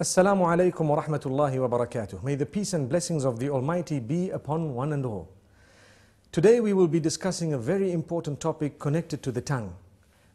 Assalamu alaikum wa rahmatullahi wa barakatuh. May the peace and blessings of the Almighty be upon one and all. Today we will be discussing a very important topic connected to the tongue.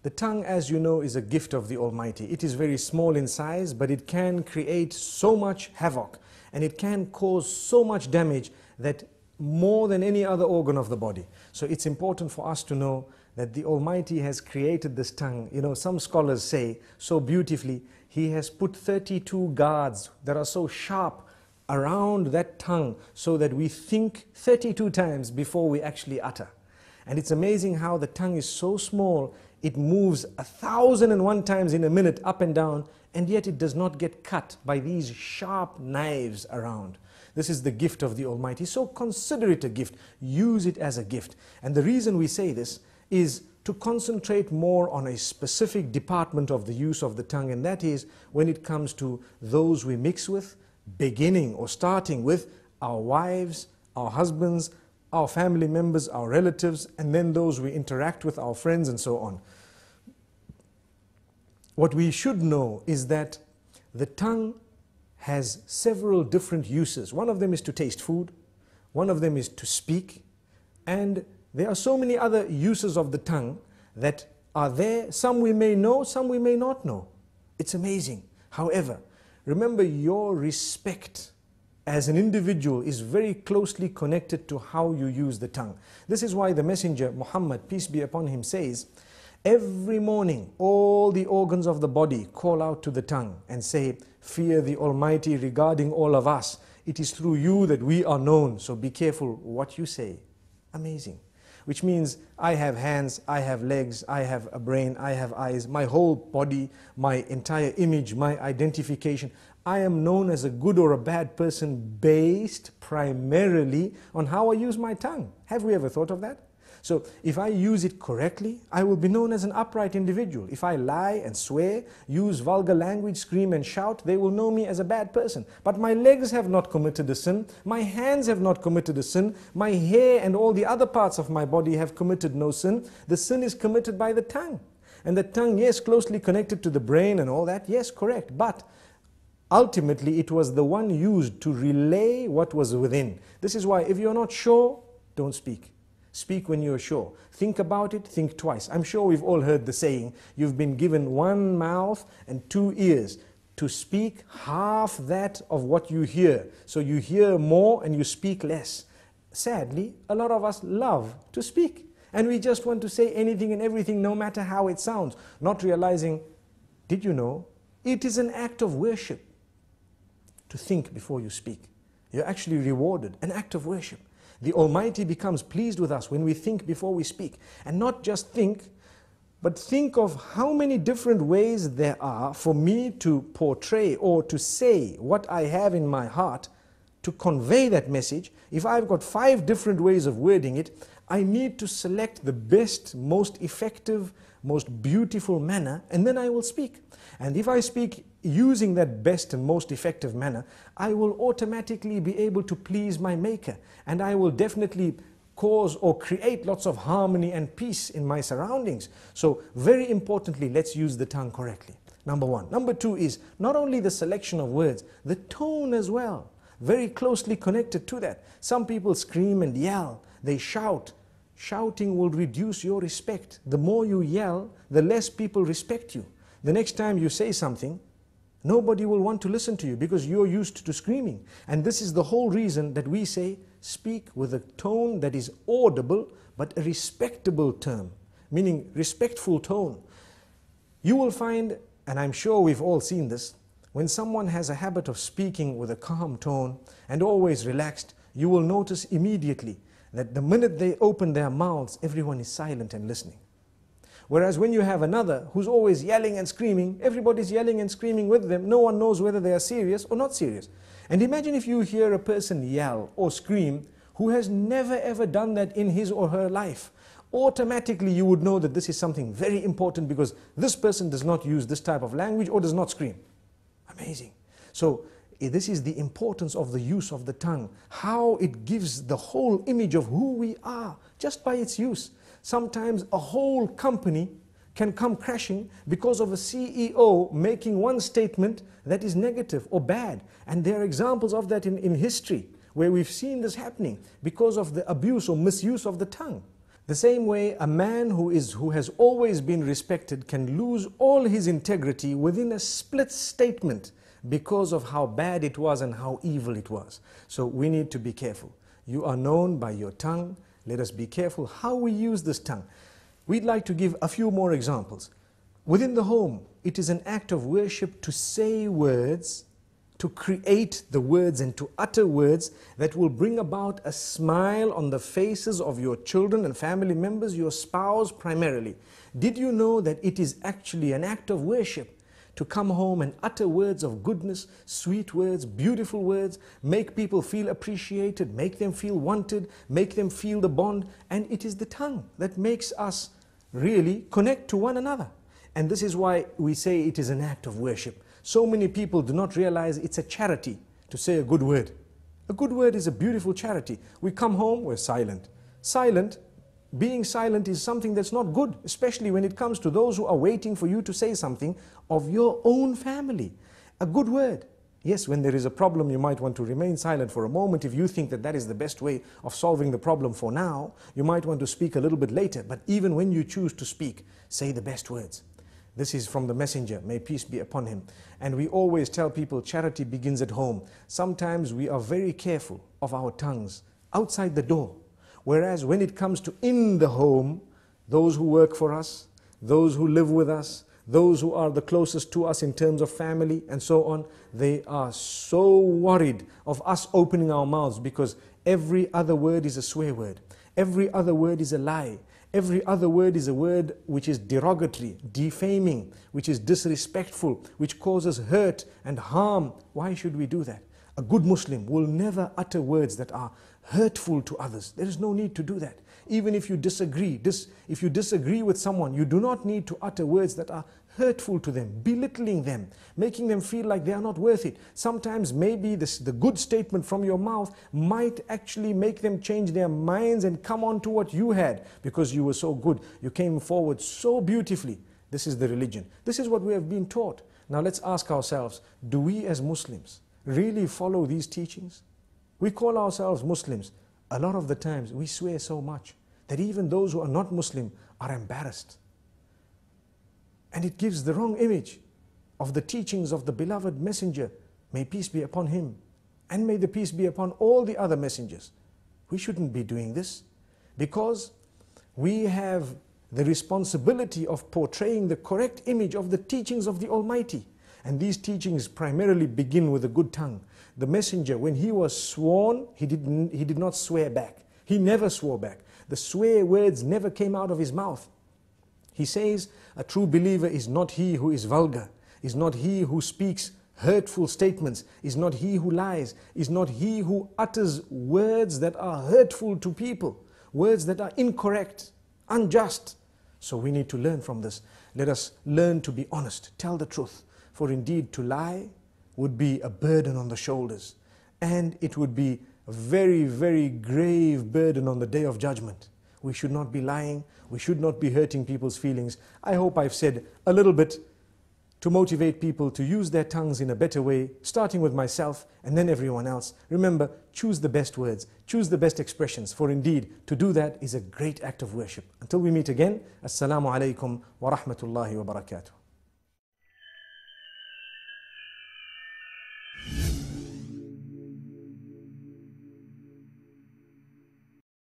The tongue, as you know, is a gift of the Almighty. It is very small in size, but it can create so much havoc and it can cause so much damage that more than any other organ of the body. So it's important for us to know that the Almighty has created this tongue. You know, some scholars say so beautifully, He has put 32 guards that are so sharp around that tongue so that we think 32 times before we actually utter. And it's amazing how the tongue is so small, it moves a thousand and one times in a minute up and down, and yet it does not get cut by these sharp knives around. This is the gift of the Almighty. So consider it a gift. Use it as a gift. And the reason we say this is to concentrate more on a specific department of the use of the tongue, and that is when it comes to those we mix with, beginning or starting with our wives, our husbands, our family members, our relatives, and then those we interact with, our friends, and so on. What we should know is that the tongue has several different uses. One of them is to taste food, one of them is to speak, and there are so many other uses of the tongue that are there. Some we may know, some we may not know. It's amazing. However, remember your respect as an individual is very closely connected to how you use the tongue. This is why the messenger Muhammad, peace be upon him, says, Every morning, all the organs of the body call out to the tongue and say, Fear the Almighty regarding all of us. It is through you that we are known, so be careful what you say. Amazing. Which means I have hands, I have legs, I have a brain, I have eyes, my whole body, my entire image, my identification. I am known as a good or a bad person based primarily on how I use my tongue. Have we ever thought of that? So if I use it correctly, I will be known as an upright individual. If I lie and swear, use vulgar language, scream and shout, they will know me as a bad person. But my legs have not committed a sin, my hands have not committed a sin, my hair and all the other parts of my body have committed no sin. The sin is committed by the tongue. And the tongue, yes, closely connected to the brain and all that, yes, correct. But ultimately, it was the one used to relay what was within. This is why if you're not sure, don't speak. Speak when you're sure. Think about it, think twice. I'm sure we've all heard the saying, you've been given one mouth and two ears to speak half that of what you hear. So you hear more and you speak less. Sadly, a lot of us love to speak. And we just want to say anything and everything, no matter how it sounds, not realizing, did you know, it is an act of worship to think before you speak. You're actually rewarded, an act of worship. The Almighty becomes pleased with us when we think before we speak. And not just think, but think of how many different ways there are for me to portray or to say what I have in my heart to convey that message. If I've got five different ways of wording it, I need to select the best, most effective, most beautiful manner, and then I will speak. And if I speak using that best and most effective manner, I will automatically be able to please my Maker. And I will definitely cause or create lots of harmony and peace in my surroundings. So, very importantly, let's use the tongue correctly. Number one. Number two is not only the selection of words, the tone as well. Very closely connected to that. Some people scream and yell, they shout. Shouting will reduce your respect. The more you yell, the less people respect you. The next time you say something, nobody will want to listen to you because you're used to screaming. And this is the whole reason that we say speak with a tone that is audible but a respectable term, meaning respectful tone. You will find, and I'm sure we've all seen this, when someone has a habit of speaking with a calm tone and always relaxed, you will notice immediately that the minute they open their mouths, everyone is silent and listening. Whereas when you have another who's always yelling and screaming, everybody's yelling and screaming with them. No one knows whether they are serious or not serious. And imagine if you hear a person yell or scream who has never ever done that in his or her life. Automatically you would know that this is something very important because this person does not use this type of language or does not scream. Amazing. So this is the importance of the use of the tongue, how it gives the whole image of who we are just by its use. Sometimes a whole company can come crashing because of a CEO making one statement that is negative or bad. And there are examples of that in, in history where we've seen this happening because of the abuse or misuse of the tongue. The same way a man who, is, who has always been respected can lose all his integrity within a split statement because of how bad it was and how evil it was. So we need to be careful. You are known by your tongue. Let us be careful how we use this tongue. We'd like to give a few more examples. Within the home, it is an act of worship to say words, to create the words and to utter words that will bring about a smile on the faces of your children and family members, your spouse primarily. Did you know that it is actually an act of worship to come home and utter words of goodness, sweet words, beautiful words, make people feel appreciated, make them feel wanted, make them feel the bond. And it is the tongue that makes us really connect to one another. And this is why we say it is an act of worship. So many people do not realize it's a charity to say a good word. A good word is a beautiful charity. We come home, we're silent. Silent being silent is something that's not good, especially when it comes to those who are waiting for you to say something of your own family. A good word. Yes, when there is a problem, you might want to remain silent for a moment. If you think that that is the best way of solving the problem for now, you might want to speak a little bit later. But even when you choose to speak, say the best words. This is from the messenger, may peace be upon him. And we always tell people charity begins at home. Sometimes we are very careful of our tongues outside the door. Whereas when it comes to in the home, those who work for us, those who live with us, those who are the closest to us in terms of family and so on, they are so worried of us opening our mouths because every other word is a swear word. Every other word is a lie. Every other word is a word which is derogatory, defaming, which is disrespectful, which causes hurt and harm. Why should we do that? A good Muslim will never utter words that are hurtful to others. There is no need to do that. Even if you disagree, dis, if you disagree with someone, you do not need to utter words that are hurtful to them, belittling them, making them feel like they are not worth it. Sometimes maybe this, the good statement from your mouth might actually make them change their minds and come on to what you had because you were so good. You came forward so beautifully. This is the religion. This is what we have been taught. Now let's ask ourselves, do we as Muslims really follow these teachings? We call ourselves Muslims. A lot of the times we swear so much that even those who are not Muslim are embarrassed. And it gives the wrong image of the teachings of the beloved messenger. May peace be upon him. And may the peace be upon all the other messengers. We shouldn't be doing this because we have the responsibility of portraying the correct image of the teachings of the Almighty. And these teachings primarily begin with a good tongue the messenger, when he was sworn, he, didn't, he did not swear back. He never swore back. The swear words never came out of his mouth. He says, a true believer is not he who is vulgar, is not he who speaks hurtful statements, is not he who lies, is not he who utters words that are hurtful to people, words that are incorrect, unjust. So we need to learn from this. Let us learn to be honest, tell the truth. For indeed, to lie would be a burden on the shoulders and it would be a very, very grave burden on the day of judgment. We should not be lying. We should not be hurting people's feelings. I hope I've said a little bit to motivate people to use their tongues in a better way, starting with myself and then everyone else. Remember, choose the best words, choose the best expressions, for indeed, to do that is a great act of worship. Until we meet again, Assalamu alaikum wa rahmatullahi wa barakatuh.